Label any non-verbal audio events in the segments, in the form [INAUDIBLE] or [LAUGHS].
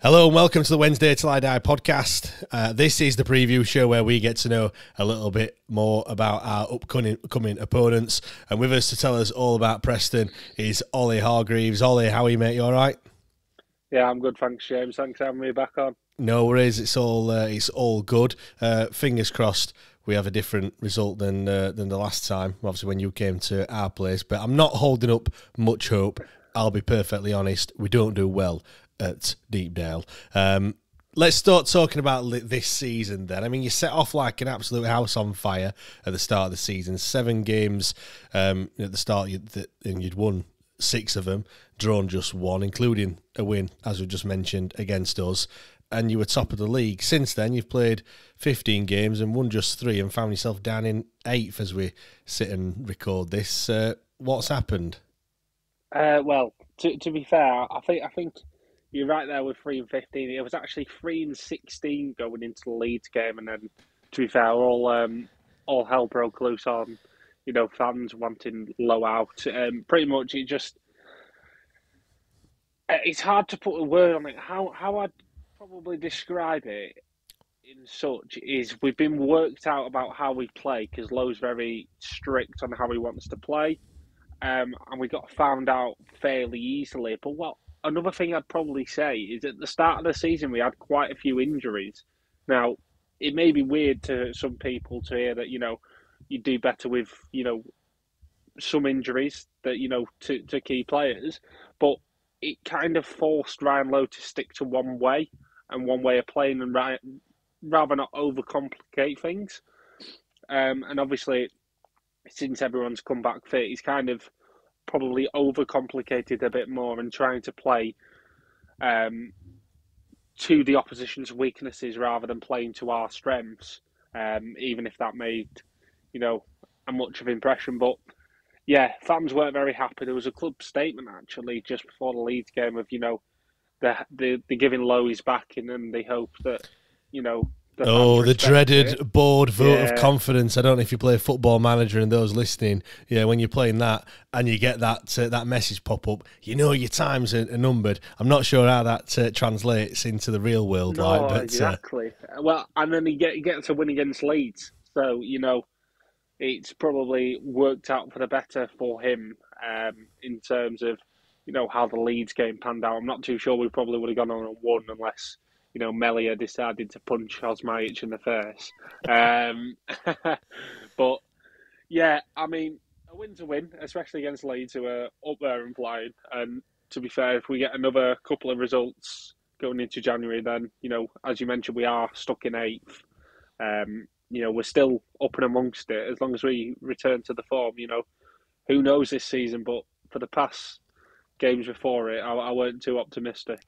Hello and welcome to the Wednesday Till I Die podcast. Uh, this is the preview show where we get to know a little bit more about our upcoming, upcoming opponents. And with us to tell us all about Preston is Ollie Hargreaves. Ollie, how are you, mate? You all right? Yeah, I'm good. Thanks, James. Thanks for having me back on. No worries. It's all uh, it's all good. Uh, fingers crossed. We have a different result than uh, than the last time. Obviously, when you came to our place, but I'm not holding up much hope. I'll be perfectly honest. We don't do well at Deepdale. Um, let's start talking about this season then. I mean, you set off like an absolute house on fire at the start of the season. Seven games um, at the start, and you'd won six of them, drawn just one, including a win, as we just mentioned, against us. And you were top of the league. Since then, you've played 15 games and won just three and found yourself down in eighth as we sit and record this. Uh, what's happened? Uh, well, to, to be fair, I think I think you're right there with three and fifteen. It was actually three and sixteen going into the Leeds game, and then to be fair, all um, all hell broke loose on you know fans wanting Lowe out. Um, pretty much, it just uh, it's hard to put a word on it. How how I'd probably describe it in such is we've been worked out about how we play because Lowe's very strict on how he wants to play, um, and we got found out fairly easily. But what another thing I'd probably say is at the start of the season we had quite a few injuries. Now, it may be weird to some people to hear that you know you do better with you know some injuries that you know to, to key players, but it kind of forced Ryan Lowe to stick to one way and one way of playing and Ryan, rather not overcomplicate things. Um, and obviously, since everyone's come back fit, he's kind of probably overcomplicated a bit more and trying to play um, to the opposition's weaknesses rather than playing to our strengths. Um, even if that made, you know, a much of impression. But yeah, fans weren't very happy. There was a club statement actually just before the Leeds game of you know, the the giving Lowe's back and they hope that you know oh, the dreaded board vote yeah. of confidence. I don't know if you play Football Manager and those listening. Yeah, when you're playing that and you get that uh, that message pop up, you know your times are, are numbered. I'm not sure how that uh, translates into the real world. No, like, but, uh, exactly. Uh, well, and then he get he gets a win against Leeds, so you know it's probably worked out for the better for him um, in terms of you know how the Leeds game panned out. I'm not too sure we probably would have gone on and won unless you know, Melia decided to punch Osmajic in the face. Um, [LAUGHS] but yeah, I mean, a win's a win, especially against Leeds, who are up there and flying. And to be fair, if we get another couple of results going into January, then you know, as you mentioned, we are stuck in eighth. Um, you know, we're still up and amongst it as long as we return to the form. You know, who knows this season? But for the past games before it, I, I weren't too optimistic.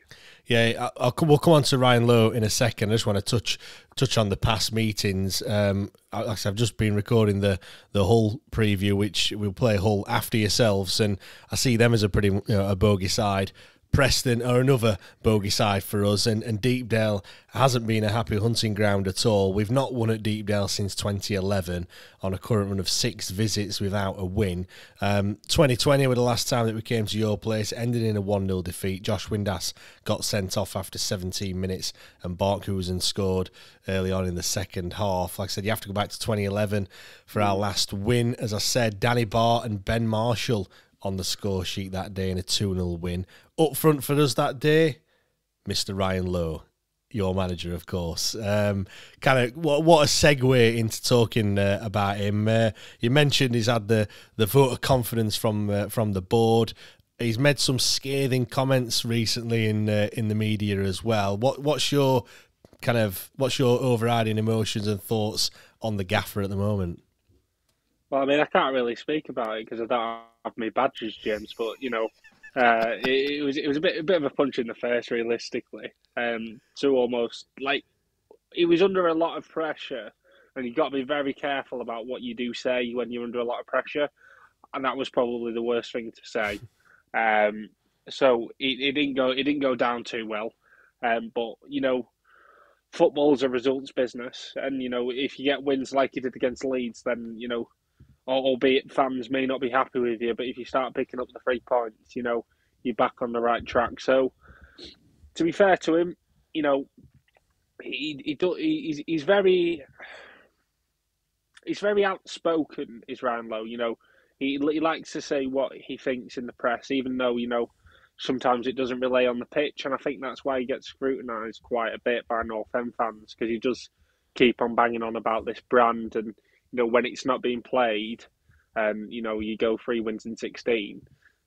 Yeah, I'll, we'll come on to Ryan Lowe in a second. I just want to touch touch on the past meetings. Um, I've just been recording the the Hull preview, which we'll play Hull after yourselves, and I see them as a pretty you know, a bogey side. Preston are another bogey side for us, and, and Deepdale hasn't been a happy hunting ground at all. We've not won at Deepdale since 2011 on a current run of six visits without a win. Um, 2020 were the last time that we came to your place, ended in a 1 0 defeat. Josh Windass got sent off after 17 minutes, and Barkhuizen scored early on in the second half. Like I said, you have to go back to 2011 for our last win. As I said, Danny Batth and Ben Marshall on the score sheet that day in a 2 0 win. Up front for us that day, Mr. Ryan Lowe, your manager, of course. Um, kind of what, what a segue into talking uh, about him. Uh, you mentioned he's had the, the vote of confidence from uh, from the board. He's made some scathing comments recently in uh, in the media as well. What what's your kind of what's your overriding emotions and thoughts on the gaffer at the moment? Well, I mean, I can't really speak about it because I don't have my badges, James. But you know, uh, it, it, was it was a bit a bit of a punch in the face, realistically. Um, to almost like he was under a lot of pressure, and you got to be very careful about what you do say when you're under a lot of pressure. And that was probably the worst thing to say. Um, so it, it didn't go it didn't go down too well. Um, but you know, football's a results business, and you know if you get wins like you did against Leeds, then you know albeit fans may not be happy with you, but if you start picking up the three points, you know, you're back on the right track. So, to be fair to him, you know, he he do, he's he's very he's very outspoken. Is Ryan Lowe? You know, he he likes to say what he thinks in the press, even though you know sometimes it doesn't relay on the pitch, and I think that's why he gets scrutinised quite a bit by North End fans because he does keep on banging on about this brand, and you know when it's not being played, um, you know you go three wins in sixteen,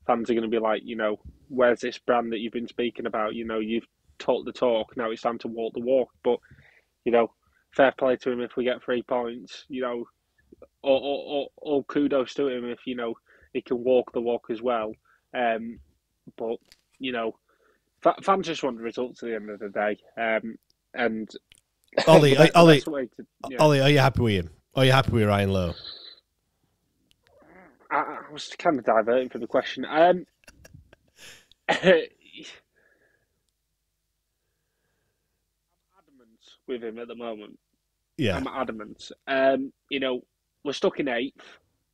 fans are going to be like, you know, where's this brand that you've been speaking about? You know, you've talked the talk, now it's time to walk the walk. But you know, fair play to him if we get three points. You know, or, all, all kudos to him if you know he can walk the walk as well. Um, but you know, fans just want the results at the end of the day. Um, and Ollie, [LAUGHS] Ollie, to, yeah. Ollie, are you happy with him? Are you happy with Ryan Lowe? I, I was kind of diverting from the question. Um, [LAUGHS] I'm adamant with him at the moment. Yeah, I'm adamant. Um, you know, we're stuck in eighth,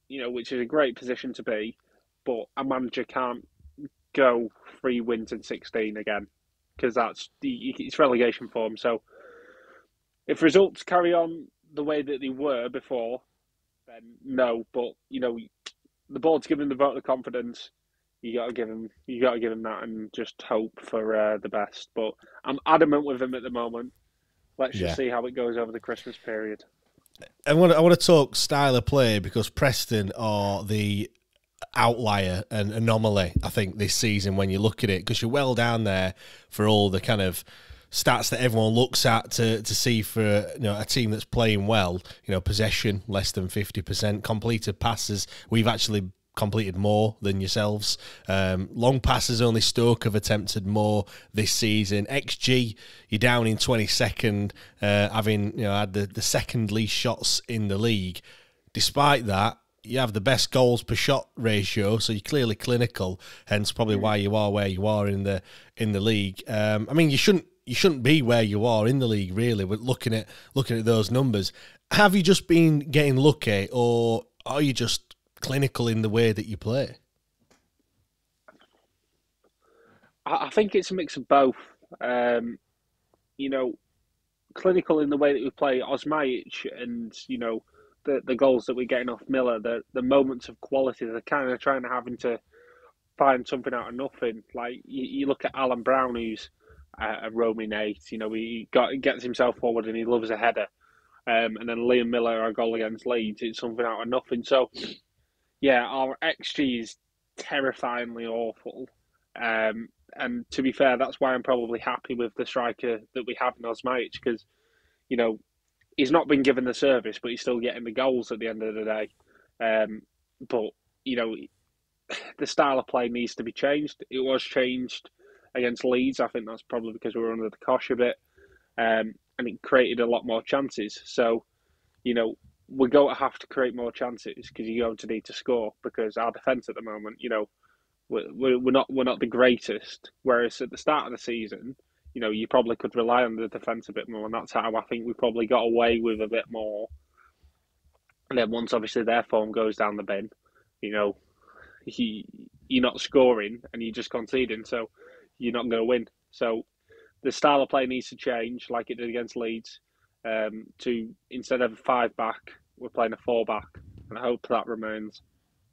you know, which is a great position to be, but a manager can't go three wins in 16 again because that's it's relegation form. So if results carry on the way that they were before, then no. But you know, the board's given the vote of confidence. You got to give him, you got to give him that, and just hope for uh, the best. But I'm adamant with him at the moment. Let's just see how it goes over the Christmas period. I want to, I want to talk style of play because Preston are the outlier and anomaly, I think, this season when you look at it, because you're well down there for all the kind of stats that everyone looks at to, to see for you know a team that's playing well. You know, possession less than fifty percent, completed passes. We've actually completed more than yourselves. Um, long passes, only Stoke have attempted more this season. XG, you're down in 22nd, uh, having you know had the, the second least shots in the league. Despite that, you have the best goals per shot ratio, so you're clearly clinical. Hence, probably why you are where you are in the in the league. Um, I mean, you shouldn't you shouldn't be where you are in the league, really. But looking at looking at those numbers, have you just been getting lucky, or are you just clinical in the way that you play? I think it's a mix of both. Um, you know, clinical in the way that we play Osmajic and, you know, the, the goals that we're getting off Millar, the, the moments of quality, they're kind of trying to having to find something out of nothing. Like you, you look at Alan Browne, who's a, roaming eight, you know, he got gets himself forward and he loves a header. Um, and then Liam Millar, our goal against Leeds, it's something out of nothing. So yeah, our XG is terrifyingly awful. Um, and to be fair, that's why I'm probably happy with the striker that we have in Osmajic because, you know, he's not been given the service, but he's still getting the goals at the end of the day. Um, but you know, [SIGHS] the style of play needs to be changed. It was changed against Leeds. I think that's probably because we were under the cosh a bit, um, and it created a lot more chances. So, you know, we're going to have to create more chances because you're going to need to score because our defence at the moment, you know, we're, we're not we're not the greatest. Whereas at the start of the season, you know, you probably could rely on the defence a bit more, and that's how I think we probably got away with a bit more. And then once obviously their form goes down the bin, you know, he you're not scoring and you're just conceding, so you're not going to win. So the style of play needs to change, like it did against Leeds um, to instead of a five back, we're playing a four back, and I hope that remains.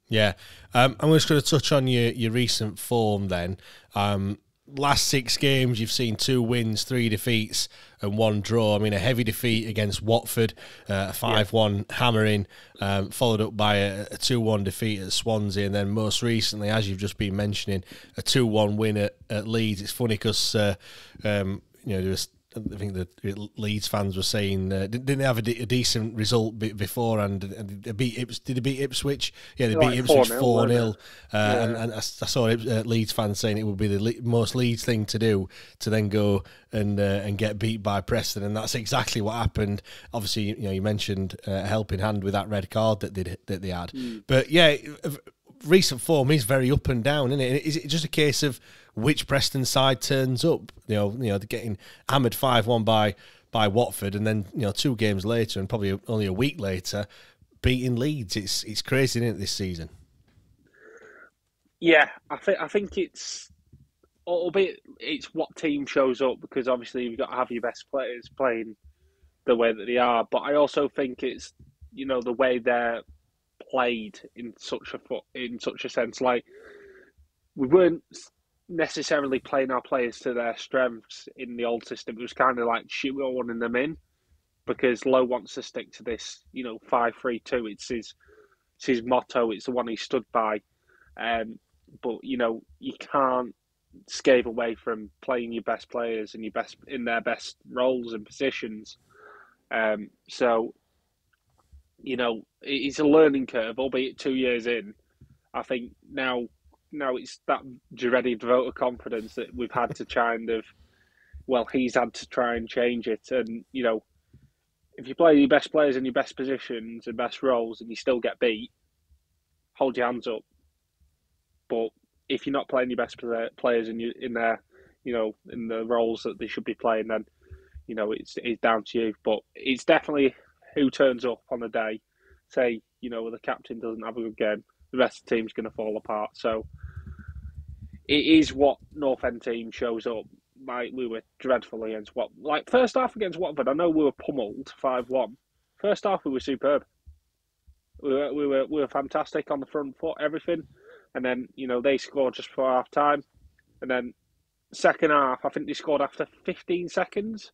Yeah, um, I'm just going to touch on your your recent form then. Um, last six games, you've seen two wins, three defeats, and one draw. I mean, a heavy defeat against Watford, uh, a 5 1 yeah. hammering, um, followed up by a 2 1 defeat at Swansea, and then most recently, as you've just been mentioning, a 2 1 win at, at Leeds. It's funny because, uh, um, you know, there was I think the Leeds fans were saying uh, didn't they have a, de- a decent result before and, and they beat Ips- did they beat Ipswich? Yeah, they beat like Ipswich four 0 uh, yeah. and, and I, saw uh, Leeds fans saying it would be the le- most Leeds thing to do to then go and uh, and get beat by Preston, and that's exactly what happened. Obviously, you know you mentioned uh, helping hand with that red card that they that they had, mm. but yeah, recent form is very up and down, isn't it? Is it just a case of which Preston side turns up. You know, you know, getting hammered five one by by Watford, and then you know two games later, and probably only a week later, beating Leeds. It's it's crazy, isn't it, this season? Yeah, I think I think it's albeit it's what team shows up because obviously you've got to have your best players playing the way that they are. But I also think it's you know the way they're played in such a in such a sense. Like we weren't necessarily playing our players to their strengths in the old system. It was kind of like shoehorning them in because Lowe wants to stick to this, you know, five three two. It's his it's his motto. It's the one he stood by. Um, but you know, you can't scave away from playing your best players and your best in their best roles and positions. Um, so, you know, it's a learning curve, albeit two years in. I think now, now it's that dreaded vote of confidence that we've had to kind of, well, he's had to try and change it, and you know, if you play your best players in your best positions and best roles and you still get beat, hold your hands up. But if you're not playing your best players in you in their, you know, in the roles that they should be playing, then you know it's it's down to you. But it's definitely who turns up on the day. Say you know the captain doesn't have a good game, the rest of the team's going to fall apart. So it is what North End team shows up like we were dreadful against what like first half against Watford. I know we were pummeled five one. First half we were superb. We were, we were we were fantastic on the front foot, everything, and then you know they scored just before half time, and then second half I think they scored after fifteen seconds.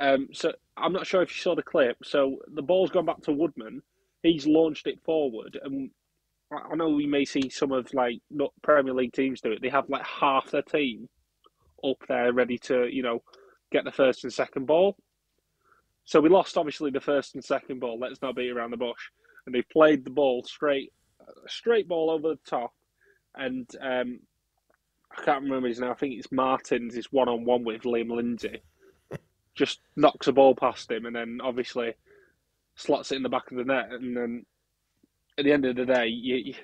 Um, so I'm not sure if you saw the clip. So the ball's gone back to Woodman. He's launched it forward, and I know we may see some of like not Premier League teams do it. They have like half their team up there ready to, you know, get the first and second ball. So we lost obviously the first and second ball. Let's not beat around the bush. And they played the ball straight, straight ball over the top. And um, I can't remember his name. I think it's Martins. It's one on one with Liam Lindsay. Just knocks a ball past him, and then obviously slots it in the back of the net. And then at the end of the day, you,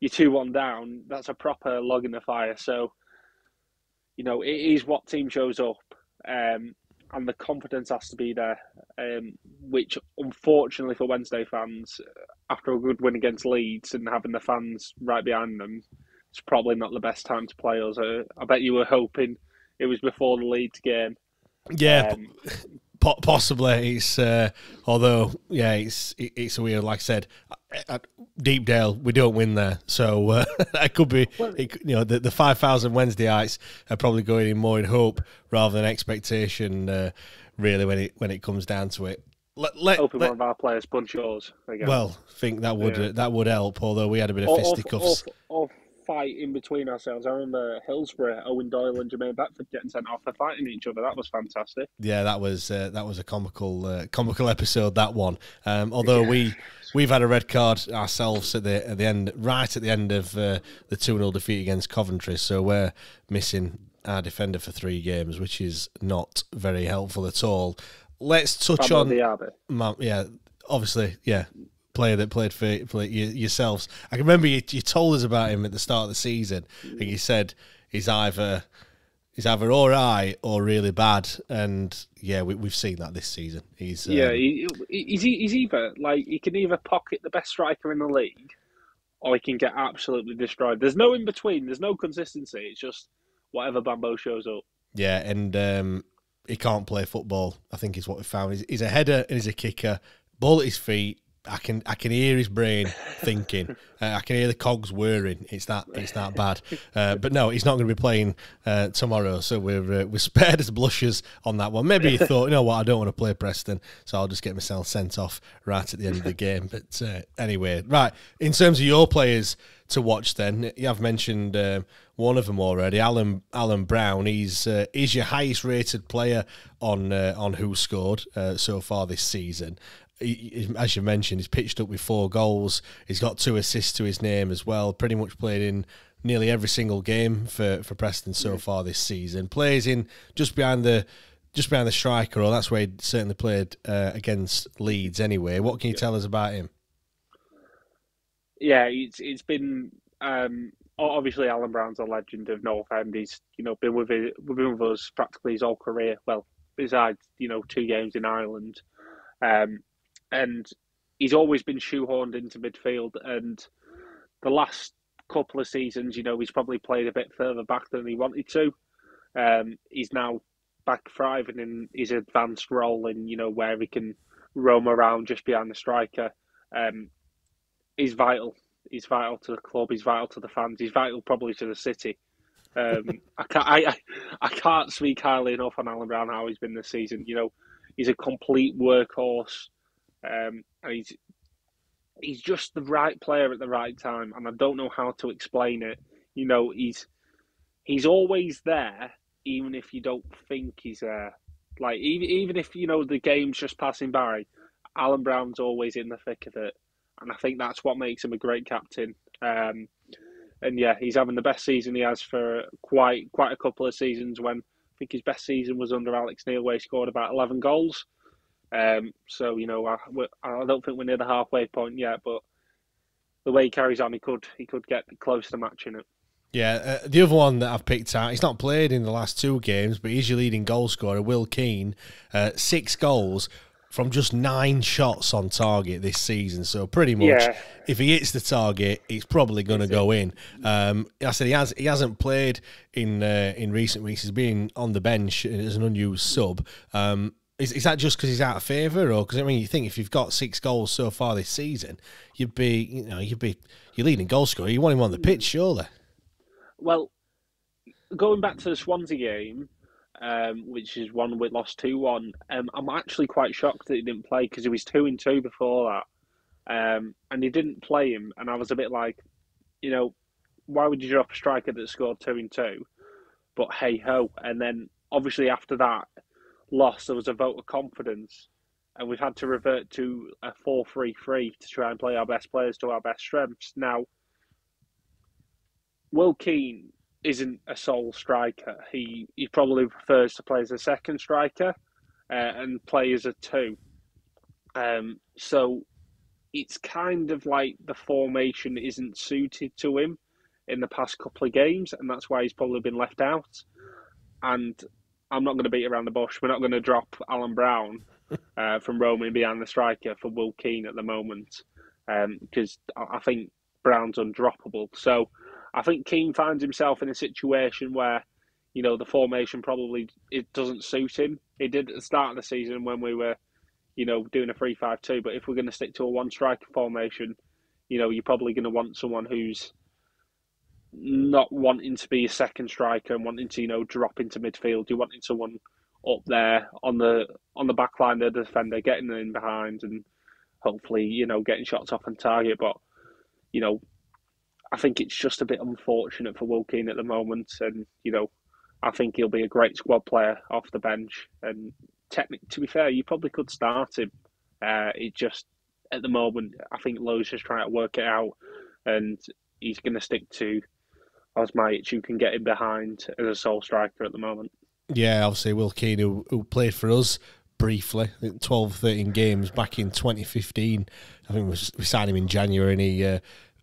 you're two one down. That's a proper log in the fire. So you know, it is what team shows up, um, and the confidence has to be there. Um, which, unfortunately for Wednesday fans, after a good win against Leeds and having the fans right behind them, it's probably not the best time to play us. Uh, I bet you were hoping it was before the Leeds game. Yeah, um, possibly. It's uh, although yeah, it's it's weird. Like I said, at Deepdale, we don't win there, so uh, [LAUGHS] that could be. It, you know, the, the five thousand Wednesdayites are probably going in more in hope rather than expectation. Uh, really, when it when it comes down to it. Let, let, Hoping let, one of our players punch yours again. Well, think that would yeah. uh, that would help. Although we had a bit of fisticuffs. Or, or, or, fight in between ourselves. I remember Hillsborough, Eoin Doyle and Jermaine Beckford getting sent off for fighting each other. That was fantastic. Yeah, that was uh, that was a comical uh, comical episode. That one. Um, although yeah. we we've had a red card ourselves at the at the end, right at the end of uh, the two 0 defeat against Coventry. So we're missing our defender for three games, which is not very helpful at all. Let's touch on the yeah, obviously, yeah, player that played for, for yourselves. I can remember you, you told us about him at the start of the season, and you said he's either he's either all right or really bad. And yeah, we, have seen that this season. He's yeah, um, he, he's he's either like he can either pocket the best striker in the league, or he can get absolutely destroyed. There's no in between. There's no consistency. It's just whatever Bambo shows up. Yeah, and um, he can't play football. I think is what we found. He's, he's a header and he's a kicker. Ball at his feet, I can I can hear his brain [LAUGHS] thinking. Uh, I can hear the cogs whirring. It's that it's that bad. [LAUGHS] Uh, but no, he's not going to be playing uh, tomorrow, so we're uh, we're spared his blushes on that one. Maybe he [LAUGHS] thought, you know what, I don't want to play Preston, so I'll just get myself sent off right at the end of the game. But uh, anyway, right in terms of your players to watch, then you have mentioned um, one of them already, Alan Alan Browne. He's uh, he's your highest rated player on on WhoScored so far this season he, as you mentioned, he's pitched up with four goals. He's got two assists to his name as well. Pretty much played in nearly every single game for, for Preston so far this season. Plays in just behind the just behind the striker, or that's where he certainly played uh, against Leeds. Anyway, what can you tell us about him? Yeah, it's it's been um, obviously Alan Browne's a legend of North End. He's you know been with it, been with us practically his whole career. Well, besides you know two games in Ireland. Um, and he's always been shoehorned into midfield. And the last couple of seasons, you know, he's probably played a bit further back than he wanted to. Um, he's now back thriving in his advanced role in, you know, where he can roam around just behind the striker. Um, he's vital. He's vital to the club. He's vital to the fans. He's vital probably to the city. Um, [LAUGHS] I can't. I, I can't speak highly enough on Alan Browne how he's been this season. You know, he's a complete workhorse, um, he's he's just the right player at the right time, and I don't know how to explain it. You know, he's he's always there, even if you don't think he's there. Like even even if you know the game's just passing by, Alan Browne's always in the thick of it, and I think that's what makes him a great captain. Um, and yeah, he's having the best season he has for quite quite a couple of seasons. When I think his best season was under Alex Neil, where he scored about eleven goals. Um, so you know, I, I don't think we're near the halfway point yet, but the way he carries on, he could he could get close to matching it. Yeah, uh, the other one that I've picked out, he's not played in the last two games, but he's your leading goal scorer, Will Keane. Uh, six goals from just nine shots on target this season. So pretty much, yeah. if he hits the target, it's probably going to go in. Um, I said he has he hasn't played in uh, in recent weeks. He's been on the bench as an unused sub. Um, is, is that just because he's out of favour, or because I mean, you think if you've got six goals so far this season, you'd be you know you'd be your leading goal scorer. You want him on the pitch, surely. Well, going back to the Swansea game, um, which is one we lost two one. Um, I'm actually quite shocked that he didn't play because he was two and two before that, um, and he didn't play him. And I was a bit like, you know, why would you drop a striker that scored two and two? But hey ho! And then obviously after that loss, there was a vote of confidence, and we've had to revert to a four-three-three to try and play our best players to our best strengths. Now, Will Keane isn't a sole striker. He he probably prefers to play as a second striker uh, and play as a two. Um, so it's kind of like the formation isn't suited to him in the past couple of games, and that's why he's probably been left out. And I'm not going to beat around the bush. We're not going to drop Alan Browne [LAUGHS] uh, from roaming behind the striker for Will Keane at the moment because um, I think Browne's undroppable. So I think Keane finds himself in a situation where, you know, the formation probably it doesn't suit him. It did at the start of the season when we were, you know, doing a three-five-two. But if we're going to stick to a one-striker formation, you know, you're probably going to want someone who's not wanting to be a second striker and wanting to, you know, drop into midfield. You're wanting someone up there on the on the back line, the defender, getting in behind and hopefully, you know, getting shots off on target. But, you know, I think it's just a bit unfortunate for Will Keane at the moment, and you know, I think he'll be a great squad player off the bench. And technically, to be fair, you probably could start him. Uh, it just at the moment, I think Lowe's just trying to work it out, and he's going to stick to Osmajic, who can get him behind as a sole striker at the moment. Yeah, obviously, Will Keane, who, who played for us briefly, 12, 13 games back in 2015. I think we, signed him in January, and he uh,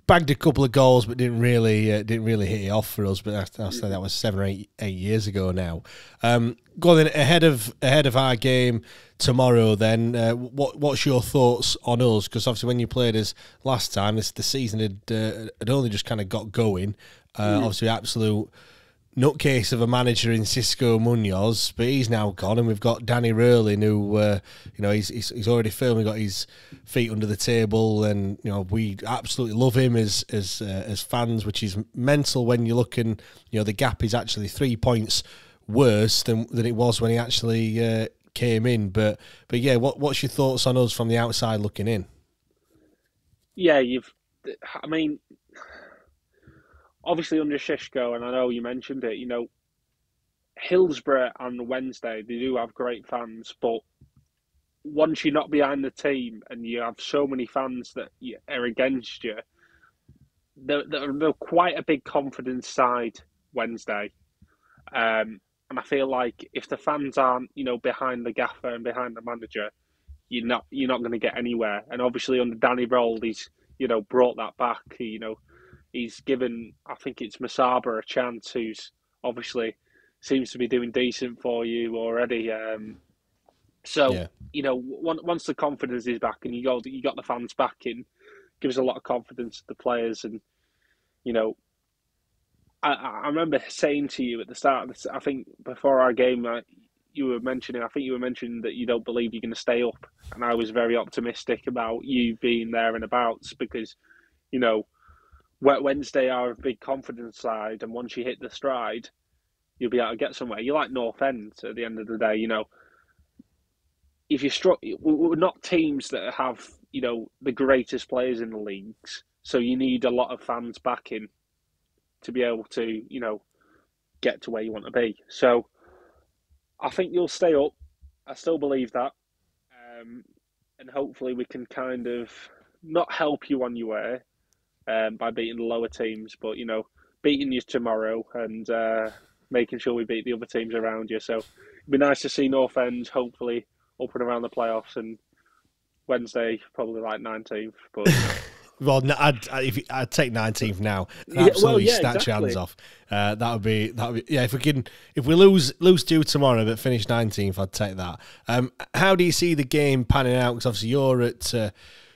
bagged a couple of goals, but didn't really uh, didn't really hit it off for us. But I, say that was seven or eight eight years ago now. Um, go then ahead of ahead of our game tomorrow. Then, uh, what what's your thoughts on us? Because obviously, when you played us last time, this the season had uh, had only just kind of got going. Uh, mm. Obviously, absolute nutcase of a manager in Xisco Munoz, but he's now gone, and we've got Danny Röhl, who uh, you know he's, he's, he's already firmly got his feet under the table, and you know we absolutely love him as as uh, as fans, which is mental when you're looking. You know the gap is actually three points worse than than it was when he actually uh, came in. But but yeah, what what's your thoughts on us from the outside looking in? Yeah, you've. I mean, obviously under Xisco, and I know you mentioned it, you know, Hillsborough on Wednesday, they do have great fans, but once you're not behind the team and you have so many fans that are against you, they're, they're, they're quite a big confidence side Wednesday. Um, and I feel like if the fans aren't, you know, behind the gaffer and behind the manager, you're not you're not going to get anywhere. And obviously under Danny Röhl, he's you know brought that back. You know, he's given I think it's Masaba a chance, who's obviously seems to be doing decent for you already. Um, so yeah. you know, once the confidence is back and you got you got the fans back in, gives a lot of confidence to the players, and you know, I, I remember saying to you at the start, this, I think before our game, uh, you were mentioning, I think you were mentioning that you don't believe you're going to stay up. And I was very optimistic about you being there and abouts because, you know, Wednesday are a big confidence side. And once you hit the stride, you'll be able to get somewhere. You like North End at the end of the day, you know. If you struck, we're not teams that have, you know, the greatest players in the leagues. So you need a lot of fans backing to be able to, you know, get to where you want to be. So I think you'll stay up. I still believe that. Um, and hopefully we can kind of not help you on your way um, by beating the lower teams, but, you know, beating you tomorrow and uh, making sure we beat the other teams around you. So it'd be nice to see North End hopefully up and around the playoffs and Wednesday probably like 19th. But [LAUGHS] Well, I'd if I'd take nineteenth now, absolutely well, yeah, snatch exactly. hands off. Uh, that would be that would be yeah. If we can, if we lose lose two tomorrow but finish nineteenth, I'd take that. Um, how do you see the game panning out? Because obviously you're at uh,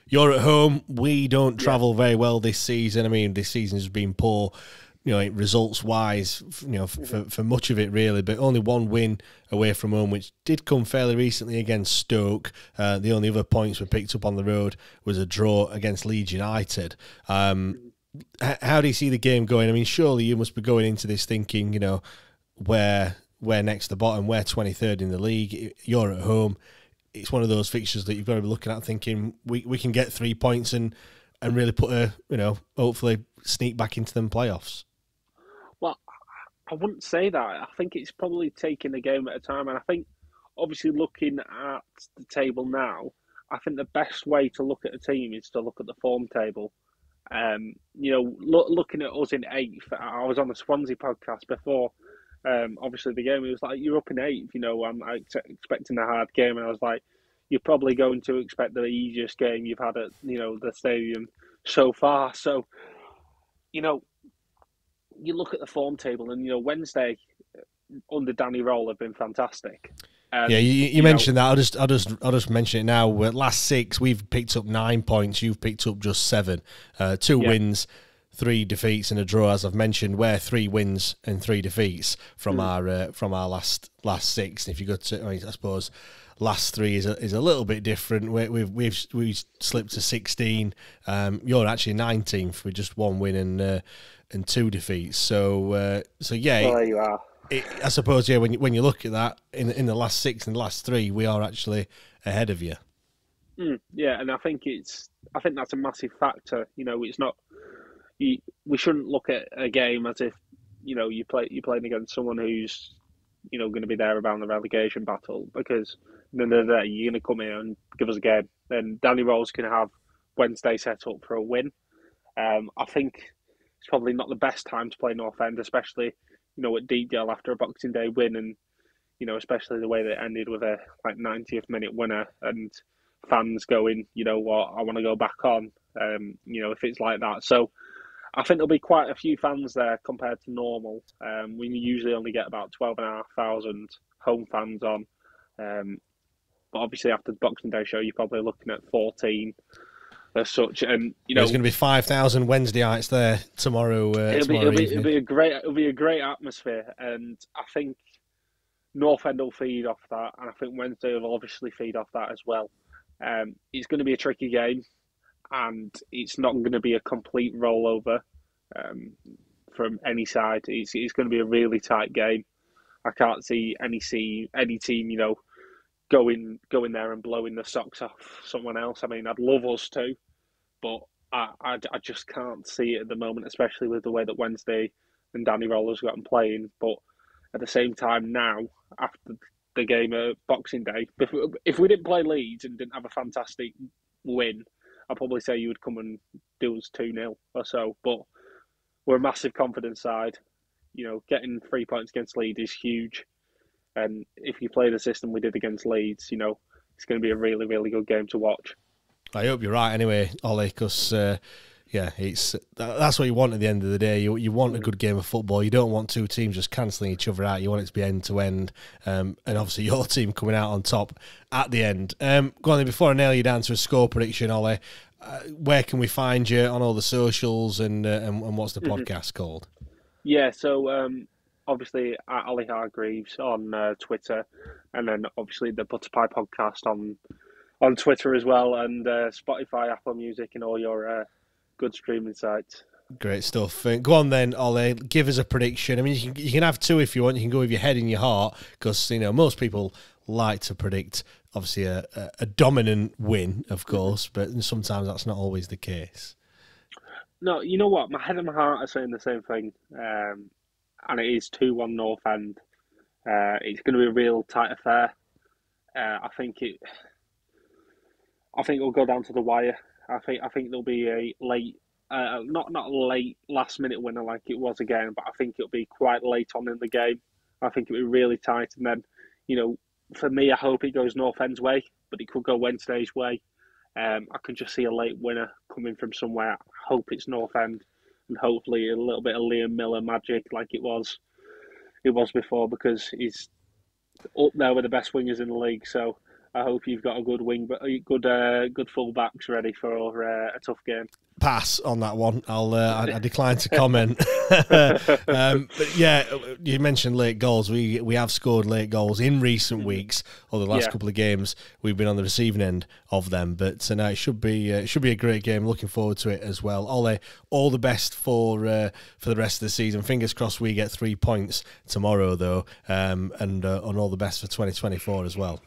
you're at home. We don't travel yeah. very well this season. I mean, this season has been poor you know, results wise, you know, for, for much of it really, but only one win away from home, which did come fairly recently against Stoke. Uh, the only other points we picked up on the road was a draw against Leeds United. Um, how do you see the game going? I mean, surely you must be going into this thinking, you know, where where next the bottom, where twenty third in the league. You're at home. It's one of those fixtures that you've got to be looking at, thinking we, we can get three points and and really put a you know hopefully sneak back into them playoffs. Well, I wouldn't say that. I think it's probably taking a game at a time, and I think obviously looking at the table now, I think the best way to look at a team is to look at the form table. Um, you know, look, looking at us in eighth, I was on the Swansea podcast before. Um, obviously, the game it was like you're up in eighth. You know, I'm expecting a hard game, and I was like, you're probably going to expect the easiest game you've had at you know the stadium so far. So, you know, you look at the form table, and you know Wednesday under Danny Röhl have been fantastic. Um, yeah, you, you, you mentioned know, that. I'll just, I'll just, I'll just mention it now. We're last six, we've picked up nine points. You've picked up just seven. Uh, two yeah. wins, three defeats, and a draw. As I've mentioned, we're three wins and three defeats from mm. our uh, from our last last six. And if you go to, I, mean, I suppose last three is a, is a little bit different. We, we've we've we've slipped to sixteen. Um, you're actually nineteenth with just one win and uh, and two defeats. So uh, so yeah, well, there you are. It, I suppose yeah. When you, when you look at that in in the last six and the last three, we are actually ahead of you. Mm, yeah, and I think it's I think that's a massive factor. You know, it's not you, we shouldn't look at a game as if you know you play you're playing against someone who's you know going to be there around the relegation battle because then the day you're going to come here and give us a game. Then Danny Röhl's can have Wednesday set up for a win. Um, I think it's probably not the best time to play North End, especially you know at Deepdale after a Boxing Day win, and you know especially the way that ended with a like 90th minute winner and fans going, you know what, I want to go back on. Um, you know if it's like that, so. I think there'll be quite a few fans there compared to normal. Um, we usually only get about 12,500 home fans on. Um, but obviously, after the Boxing Day show, you're probably looking at 14 as such. And you know, there's going to be five thousand Wednesdayites there tomorrow. Uh, it'll, tomorrow be, it'll, be, it'll, be, a great, it'll be a great atmosphere, and I think North End will feed off that, and I think Wednesday will obviously feed off that as well. Um, it's going to be a tricky game, and it's not going to be a complete rollover um, from any side. It's, it's going to be a really tight game. I can't see any see any team, you know, going going there and blowing the socks off someone else. I mean, I'd love us to, but I, I, I just can't see it at the moment, especially with the way that Wednesday and Danny Röhl's got them playing. But at the same time, now after the game of Boxing Day, if we didn't play Leeds and didn't have a fantastic win, I'd probably say you would come and do us 2 0 or so. But we're a massive confidence side. You know, getting three points against Leeds is huge. And if you play the system we did against Leeds, you know, it's going to be a really, really good game to watch. I hope you're right anyway, Ollie, because uh, yeah, it's that's what you want at the end of the day. You you want a good game of football. You don't want two teams just cancelling each other out. You want it to be end to end, um, and obviously [LAUGHS] your team coming out on top at the end. Um, go on then, before I nail you down to a score prediction, Ollie. uh, where can we find you on all the socials and uh, and, and, what's the mm-hmm. podcast called? Yeah, so um, obviously at Ali Hargreaves on uh, Twitter, and then obviously the Butter Pie podcast on on Twitter as well, and uh, Spotify, Apple Music, and all your uh, good streaming sites. Great stuff. Uh, go on then, Ollie. Give us a prediction. I mean, you can, you can have two if you want. You can go with your head in your heart because you know most people like to predict obviously a, a, a dominant win, of course, but sometimes that's not always the case. No, you know what? My head and my heart are saying the same thing, um, and it is two one North End. Uh, it's going to be a real tight affair. Uh, I think it. I think it'll go down to the wire. I think I think there'll be a late, uh, not not late last minute winner like it was again, but I think it'll be quite late on in the game. I think it'll be really tight, and then, you know, for me, I hope it goes North End's way, but it could go Wednesday's way. Um, I can just see a late winner coming from somewhere. I hope it's North End, and hopefully a little bit of Liam Millar magic like it was, it was before because he's up there with the best wingers in the league. So I hope you've got a good wing, but good, uh, good fullbacks ready for uh, a tough game pass on that one. I'll uh, I, I, [LAUGHS] decline to comment. [LAUGHS] um, but yeah, you mentioned late goals. We we have scored late goals in recent mm-hmm. weeks or the last yeah. couple of games. We've been on the receiving end of them. But tonight it should be uh, it should be a great game. Looking forward to it as well. Ollie, all the best for uh, for the rest of the season. Fingers crossed we get three points tomorrow though, um, and uh, and all the best for 2024 as well.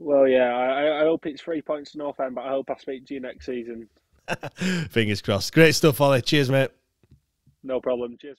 Well, yeah, I, I hope it's three points to North End, but I hope I speak to you next season. [LAUGHS] Fingers crossed. Great stuff, Ollie. Cheers, mate. No problem. Cheers.